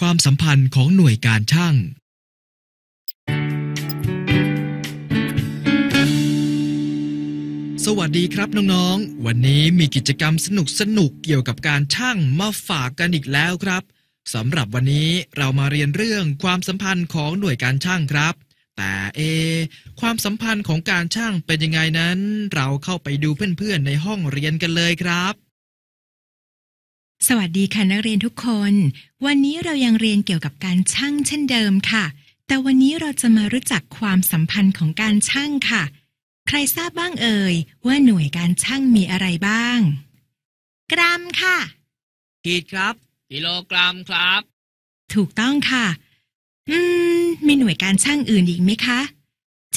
ความสัมพันธ์ของหน่วยการช่างสวัสดีครับน้องๆ วันนี้มีกิจกรรมสนุกๆเกี่ยวกับการช่างมาฝากกันอีกแล้วครับสำหรับวันนี้เรามาเรียนเรื่องความสัมพันธ์ของหน่วยการช่างครับ แต่เอ ความสัมพันธ์ของการช่างเป็นยังไงนั้น เราเข้าไปดูเพื่อนๆในห้องเรียนกันเลยครับ สวัสดีค่ะนักเรียนทุกคน วันนี้เรายังเรียนเกี่ยวกับการช่างเช่นเดิมค่ะ แต่วันนี้เราจะมารู้จักความสัมพันธ์ของการช่างค่ะ ใครทราบบ้างเอ่ย ว่าหน่วยการช่างมีอะไรบ้าง กรัมค่ะ ขีดครับ กิโลกรัมครับ ถูกต้องค่ะ อืม มีหน่วยการช่างอื่นอีกไหมคะ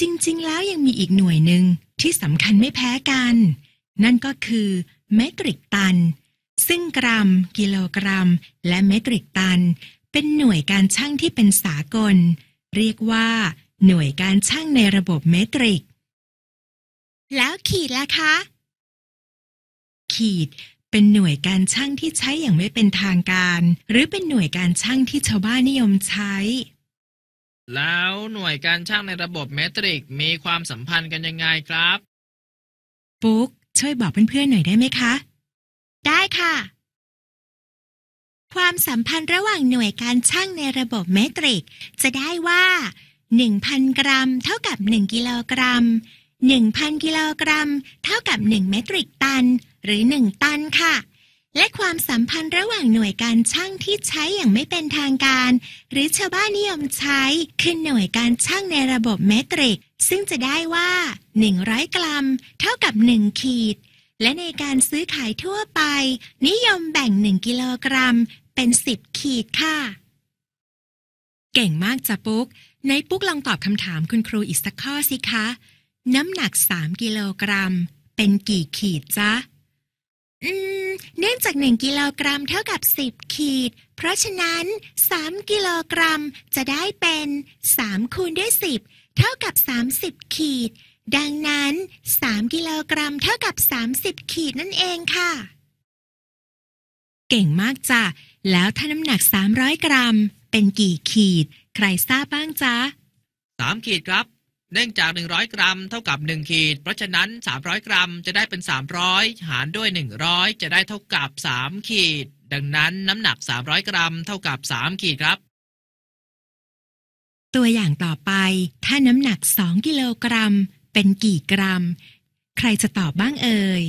จริงๆ แล้วยังมีอีกหน่วยหนึ่งที่สำคัญไม่แพ้กัน นั่นก็คือ เมตริกตัน ซึ่งกรัม กิโลกรัม และเมตริกตัน เป็นหน่วยการช่างที่เป็นสากล เรียกว่า หน่วยการช่างในระบบเมตริก แล้วขีดล่ะคะ ขีดเป็นหน่วยการช่างที่ใช้อย่างไม่เป็นทางการ หรือเป็นหน่วยการช่างที่ชาวบ้านนิยมใช้ แล้วหน่วยการช่างในระบบเมตริกมีความสัมพันธ์กันยังไงครับ ปุ๊กช่วยบอกเพื่อนๆหน่อยได้ไหมคะ ได้ค่ะ ความสัมพันธ์ระหว่างหน่วยการชั่งในระบบเมตริก จะได้ว่า 1,000 กรัม เท่ากับ 1 กิโลกรัม 1,000 กิโลกรัม เท่ากับ 1 เมตริกตัน หรือ 1 ตันค่ะและความสัมพันธ์ระหว่างหน่วยการช่างที่ใช้อย่างไม่เป็นทางการ หรือชาวบ้านนิยมใช้คือหน่วยการช่างในระบบเมตริก ซึ่งจะได้ว่า 100 กรัม เท่ากับ 1 ขีด และในการซื้อขายทั่วไป นิยมแบ่ง 1 กิโลกรัม เป็น 10 ขีดค่ะ เก่งมากจ้ะปุ๊ก ในปุ๊กลองตอบคำถามคุณครูอีกสักข้อสิคะ น้ำหนัก 3 กิโลกรัม เป็นกี่ขีดจ๊ะ อืม เนื่องจาก 1 กิโลกรัมเท่ากับ 10 ขีด เพราะฉะนั้น 3 กิโลกรัมจะได้เป็น3คูณด้วย 10 เท่ากับ 30 ขีด ดังนั้น 3 กิโลกรัมเท่ากับ 30 ขีดนั่นเองค่ะ เก่งมากจ้ะ แล้วถ้าน้ำหนัก 300 กรัม เป็นกี่ขีด ใครทราบบ้างจ๊ะ 3 ขีดครับ เนื่องจาก 100 กรัม เท่ากับ 1 ขีด เพราะฉะนั้น 300 กรัมจะได้เป็น 300 หารด้วย 100 จะได้เท่ากับ 3 ขีด ดังนั้นน้ำหนัก 300 กรัม เท่ากับ 3 ขีดครับตัวอย่างต่อไป ถ้าน้ำหนัก 2 กิโลกรัม เป็นกี่กรัม ใครจะตอบบ้างเอ่ย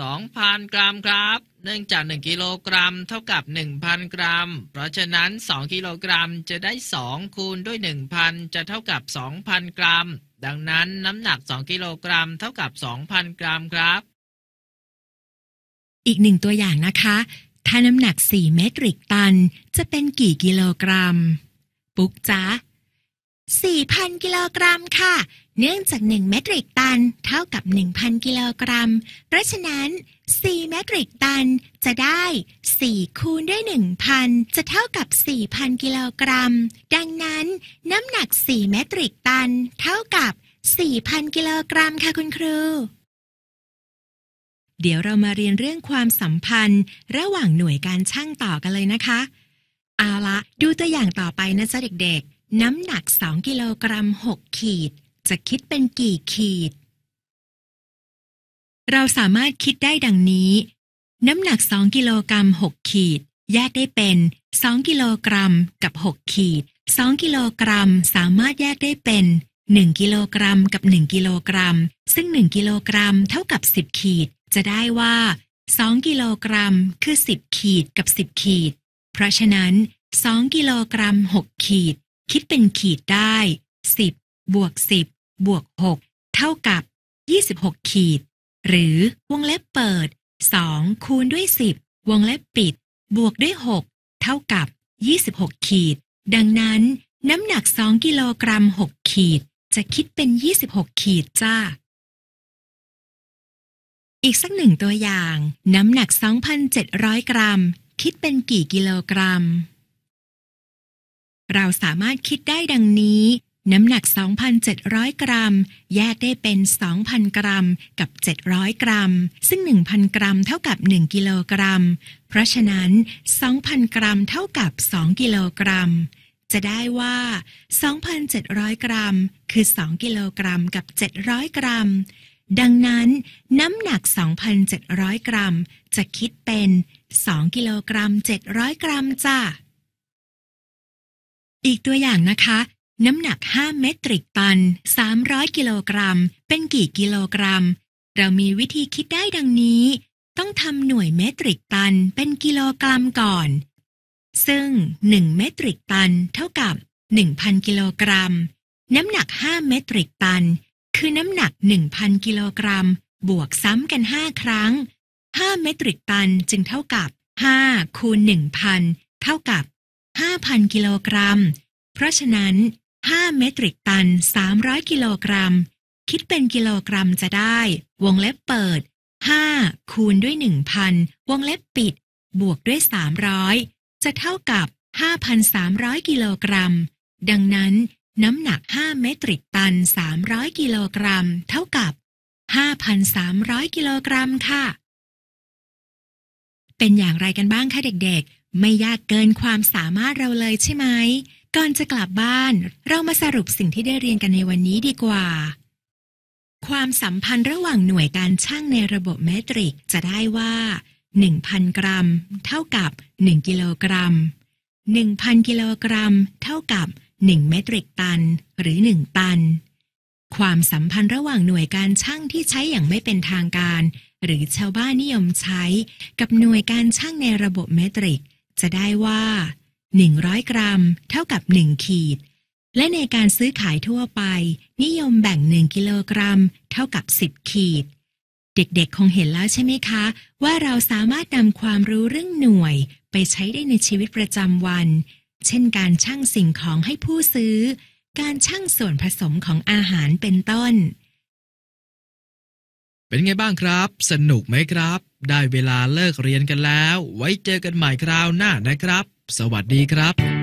2,000กรัมครับ เนื่องจาก1กิโลกรัมเท่ากับ1,000กรัม เพราะฉะนั้น2กิโลกรัมจะได้2คูณด้วย1,000จะเท่ากับ2,000กรัม ดังนั้นน้ำหนัก2กิโลกรัมเท่ากับ2,000กรัมครับ อีกหนึ่งตัวอย่างนะคะ ถ้าน้ำหนัก4เมตริกตันจะเป็นกี่กิโลกรัม ปุ๊กจ๊ะ4,000 กิโลกรัมค่ะ เนื่องจาก 1 เมตริกตัน เท่ากับ 1,000 กิโลกรัม เพราะฉะนั้น 4 เมตริกตันจะได้ 4 คูณด้วย 1,000 จะเท่ากับ 4,000 กิโลกรัม ดังนั้น น้ำหนัก 4 เมตริกตัน เท่ากับ 4,000 กิโลกรัมค่ะคุณครู เดี๋ยวเรามาเรียนเรื่องความสัมพันธ์ ระหว่างหน่วยการช่างต่อกันเลยนะคะ เอาละดูตัวอย่างต่อไปนะจ๊ะเด็กๆ น้ำหนัก 2 กิโลกรัม 6 ขีด จะคิดเป็นกี่ขีด เราสามารถคิดได้ดังนี้ น้ำหนัก 2 กิโลกรัม 6 ขีด แยกได้เป็น 2 กิโลกรัมกับ 6 ขีด 2 กิโลกรัมสามารถแยกได้เป็น 1 กิโลกรัมกับ 1 กิโลกรัม ซึ่ง 1 กิโลกรัมเท่ากับ 10 ขีด จะได้ว่า 2 กิโลกรัมคือ 10 ขีดกับ 10 ขีด เพราะฉะนั้น 2 กิโลกรัม 6 ขีด คิดเป็นขีดได้ 10บวก10 บวก 6 เท่ากับ 26 ขีด หรือวงเล็บเปิด 2 คูณด้วย 10 วงเล็บปิด บวกด้วย 6 เท่ากับ 26 ขีด ดังนั้นน้ำหนัก 2 กิโลกรัม 6 ขีด จะคิดเป็น 26 ขีดจ้า อีกสักหนึ่งตัวอย่าง น้ำหนัก 2,700 กรัม คิดเป็นกี่กิโลกรัม เราสามารถคิดได้ดังนี้ น้ำหนัก 2,700 กรัม แยกได้เป็น 2,000 กรัมกับ 700 กรัม ซึ่ง 1,000 กรัมเท่ากับ 1 กิโลกรัม เพราะฉะนั้น 2,000 กรัมเท่ากับ 2 กิโลกรัม จะได้ว่า 2,700 กรัม คือ 2 กิโลกรัมกับ 700 กรัม ดังนั้น น้ำหนัก 2,700 กรัม จะคิดเป็น 2 กิโลกรัม 700 กรัมจ้ะอีกตัวอย่างนะคะ น้ำหนัก 5 เมตริกตัน 300 กิโลกรัม เป็นกี่กิโลกรัม เรามีวิธีคิดได้ดังนี้ ต้องทำหน่วยเมตริกตันเป็นกิโลกรัมก่อน ซึ่ง 1 เมตริกตันเท่ากับ 1,000 กิโลกรัม น้ำหนัก 5 เมตริกตัน คือน้ำหนัก 1,000 กิโลกรัม บวกซ้ำกัน 5 ครั้ง 5 เมตริกตันจึงเท่ากับ 5 คูณ 1,000 เท่ากับ 5,000 กิโลกรัม เพราะฉะนั้น 5 เมตริกตัน 300 กิโลกรัม คิดเป็นกิโลกรัมจะได้ วงเล็บเปิด 5 คูณด้วย 1,000 วงเล็บปิด บวกด้วย 300 จะเท่ากับ 5,300 กิโลกรัม ดังนั้น น้ำหนัก 5 เมตริกตัน 300 กิโลกรัม เท่ากับ 5,300 กิโลกรัมค่ะ เป็นอย่างไรกันบ้างคะเด็กๆ ไม่ยากเกินความสามารถเราเลยใช่ไหม ก่อนจะกลับบ้าน เรามาสรุปสิ่งที่ได้เรียนกันในวันนี้ดีกว่า ความสัมพันธ์ระหว่างหน่วยการชั่งในระบบเมตริกจะได้ว่า 1,000 กรัม เท่ากับ 1 กิโลกรัม 1,000 กิโลกรัม เท่ากับ 1 เมตริกตัน หรือ 1 ตัน ความสัมพันธ์ระหว่างหน่วยการชั่งที่ใช้อย่างไม่เป็นทางการ หรือชาวบ้านนิยมใช้ กับหน่วยการชั่งในระบบเมตริก จะได้ว่า 100 กรัม เท่ากับ 1 ขีด และในการซื้อขายทั่วไป นิยมแบ่ง 1 กิโลกรัม เท่ากับ 10 ขีด เด็กๆ คงเห็นแล้วใช่ไหมคะ ว่าเราสามารถนำความรู้เรื่องหน่วย ไปใช้ได้ในชีวิตประจำวัน เช่นการชั่งสิ่งของให้ผู้ซื้อ การชั่งส่วนผสมของอาหารเป็นต้นเป็นไงบ้างครับ สนุกไหมครับ ได้เวลาเลิกเรียนกันแล้ว ไว้เจอกันใหม่คราวหน้านะครับ สวัสดีครับ